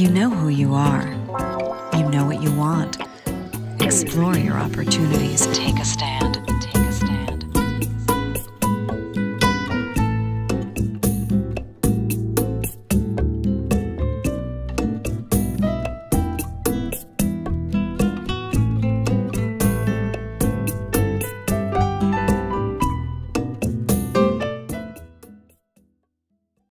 You know who you are. You know what you want. Explore your opportunities.